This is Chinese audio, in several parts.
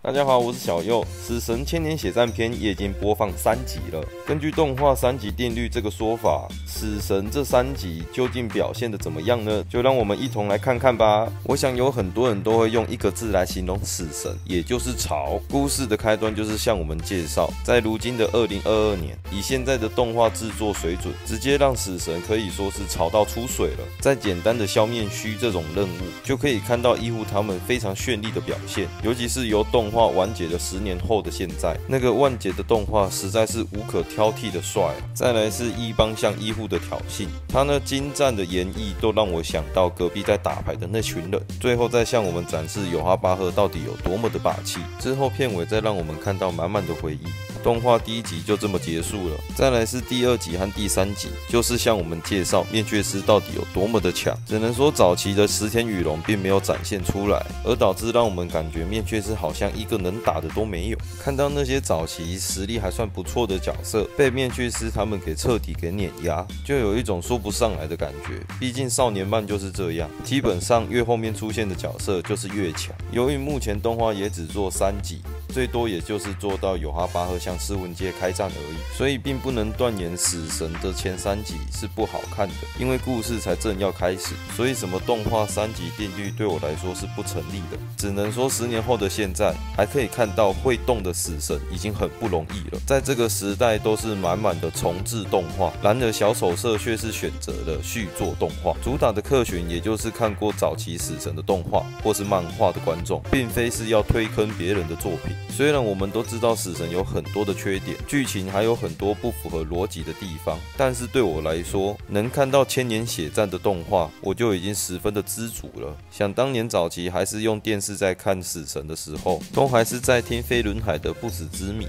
大家好，我是小右。《死神千年血战篇》也已经播放三集了。根据动画三级定律这个说法，死神这三集究竟表现的怎么样呢？就让我们一同来看看吧。我想有很多人都会用一个字来形容死神，也就是潮。故事的开端就是向我们介绍，在如今的二零二二年，以现在的动画制作水准，直接让死神可以说是潮到出水了。在简单的消灭虚这种任务，就可以看到医护他们非常绚丽的表现，尤其是由动画完结了十年后的现在，那个万劫的动画实在是无可挑剔的帅。再来是一邦向医护的挑衅，他那精湛的演绎都让我想到隔壁在打牌的那群人。最后再向我们展示有哈巴赫到底有多么的霸气。之后片尾再让我们看到满满的回忆。动画第一集就这么结束了，再来是第二集和第三集，就是向我们介绍面具师到底有多么的强。只能说早期的石田羽龙并没有展现出来，而导致让我们感觉面具师好像一个能打的都没有。看到那些早期实力还算不错的角色被面具师他们给彻底给碾压，就有一种说不上来的感觉。毕竟少年漫就是这样，基本上越后面出现的角色就是越强。由于目前动画也只做三集。最多也就是做到有哈巴和向斯文界开战而已，所以并不能断言死神的前三集是不好看的，因为故事才正要开始，所以什么动画三集定律对我来说是不成立的。只能说十年后的现在还可以看到会动的死神已经很不容易了。在这个时代都是满满的重置动画，然而小丑社却是选择了续作动画，主打的客群也就是看过早期死神的动画或是漫画的观众，并非是要推坑别人的作品。虽然我们都知道死神有很多多的缺点，剧情还有很多不符合逻辑的地方，但是对我来说，能看到千年血战的动画，我就已经十分的知足了。想当年早期还是用电视在看死神的时候，都还是在听飞轮海的不死之谜。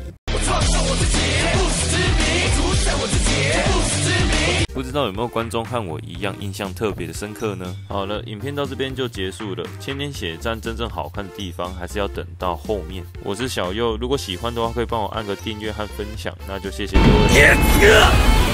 不知道有没有观众和我一样印象特别的深刻呢？好了，影片到这边就结束了。千年血战真正好看的地方，还是要等到后面。我是小右，如果喜欢的话，可以帮我按个订阅和分享，那就谢谢各位。